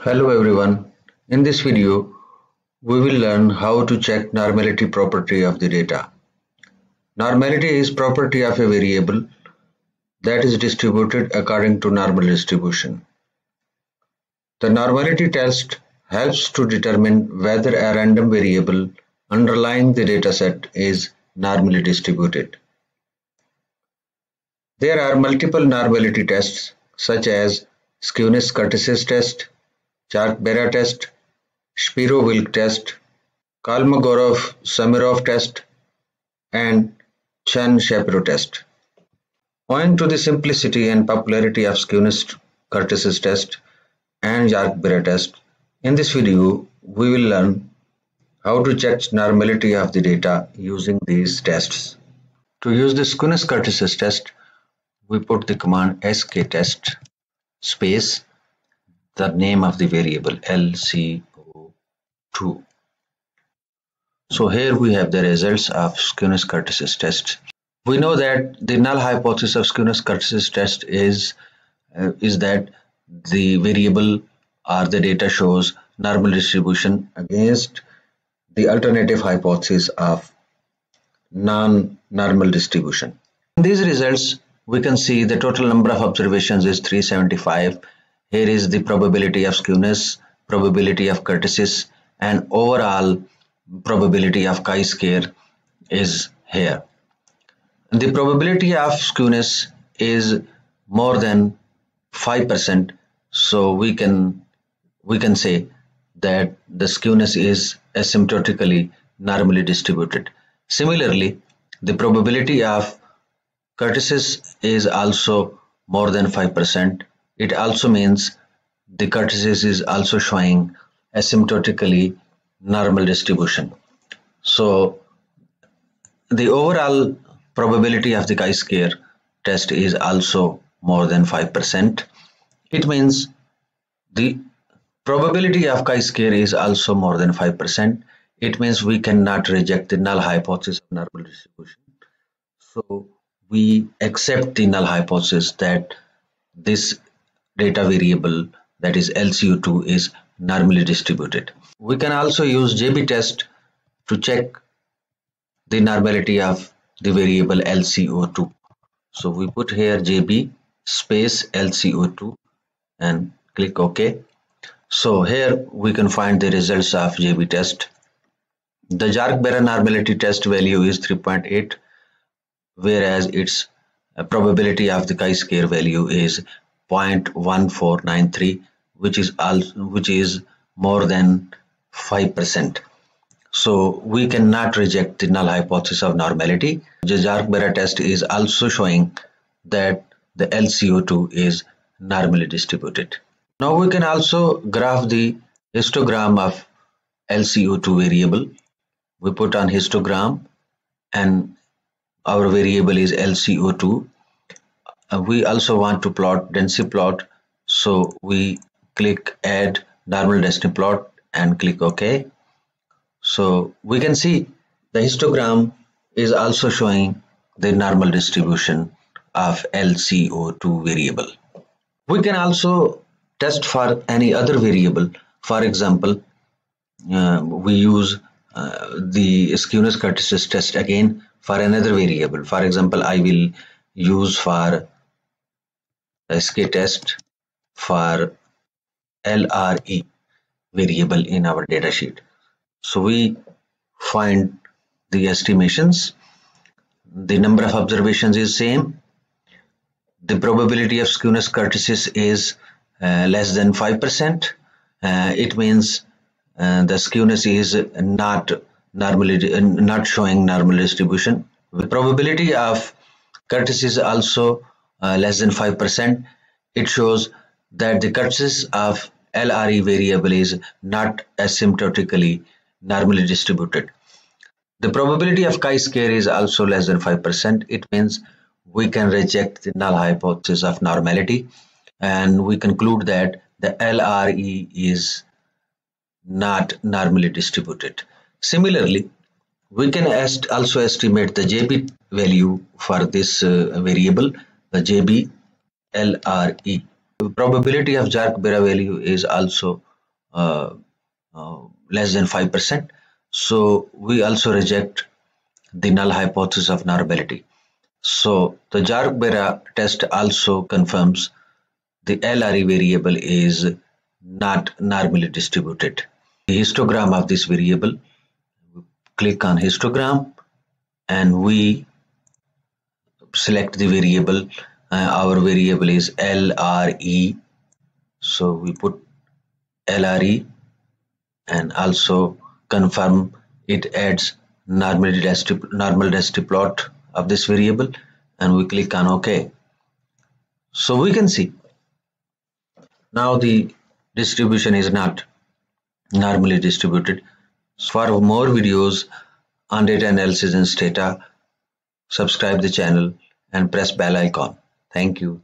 Hello everyone. In this video, we will learn how to check normality property of the data. Normality is property of a variable that is distributed according to normal distribution. The normality test helps to determine whether a random variable underlying the dataset is normally distributed. There are multiple normality tests such as Skewness-Kurtosis test, Jarque-Bera test, Shapiro-Wilk test, Kolmogorov-Smirnov test, and Chen-Shapiro test. Owing to the simplicity and popularity of Skewness-Kurtosis test and Jarque-Bera test, in this video we will learn how to check normality of the data using these tests. To use the Skewness-Kurtosis test, we put the command skTest space the name of the variable LCO2. So here we have the results of Skewness-Kurtosis test. We know that the null hypothesis of Skewness-Kurtosis test is uh, is that the variable or the data shows normal distribution against the alternative hypothesis of non-normal distribution. In these results, we can see the total number of observations is 375 here is the probability of skewness probability of kurtosis and overall probability of chi-square is here the probability of skewness is more than 5% so we can we can say that the skewness is asymptotically normally distributed similarly the probability of Kurtosis is also more than 5%. It also means the kurtosis is also showing asymptotically normal distribution. So the overall probability of the chi-square test is also more than 5%. It means the probability of chi-square is also more than 5%. It means we cannot reject the null hypothesis of normal distribution. So we accept the null hypothesis that this data variable that is LCO2 is normally distributed. We can also use JB test to check the normality of the variable LCO2. So we put here JB space LCO2 and click OK. So here we can find the results of JB test. The Jarque-Bera normality test value is 3.8 whereas its probability of the chi-square value is 0.1493 which is also which is more than 5%. So we cannot reject the null hypothesis of normality. The Jarque-Bera test is also showing that the LCO2 is normally distributed. Now we can also graph the histogram of LCO2 variable. We put on histogram and our variable is LCO2 uh, we also want to plot density plot. So we click add normal density plot and click OK. So we can see the histogram is also showing the normal distribution of LCO2 variable. We can also test for any other variable. For example uh, we use uh, the Skewness-Kurtosis test again for another variable. For example, I will use for SK test for LRE variable in our datasheet. So we find the estimations. The number of observations is same. The probability of Skewness-Kurtosis is uh, less than 5%. Uh, it means uh, the skewness is not normally not showing normal distribution. The probability of Kurtosis is also less than 5%. It shows that the kurtosis of LRE variable is not asymptotically normally distributed. The probability of chi-square is also less than 5%. It means we can reject the null hypothesis of normality and we conclude that the LRE is not normally distributed. Similarly, we can also estimate the JB value for this uh, variable, the JB LRE. The probability of Jarque-Bera value is also uh, uh, less than 5%. So we also reject the null hypothesis of normality. So the Jarque-Bera test also confirms the LRE variable is not normally distributed. The histogram of this variable, click on histogram and we select the variable. Uh, our variable is LRE. So we put LRE and also confirm it adds normal density, normal density plot of this variable and we click on OK. So we can see now the distribution is not normally distributed. For more videos on data analysis and Stata, subscribe the channel and press bell icon. Thank you.